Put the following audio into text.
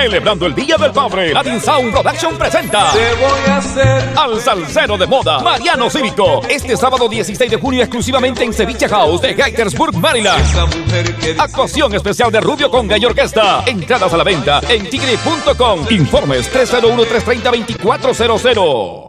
Celebrando el Día del Padre, Latin Sound Production presenta Te voy a hacer al salsero de moda, Mariano Cívico. Este sábado 16 de junio exclusivamente en Ceviche House de Gettysburg, Maryland. Actuación especial de Rubio con Gallo Orquesta. Entradas a la venta en tigre.com. Informes 301-330-2400.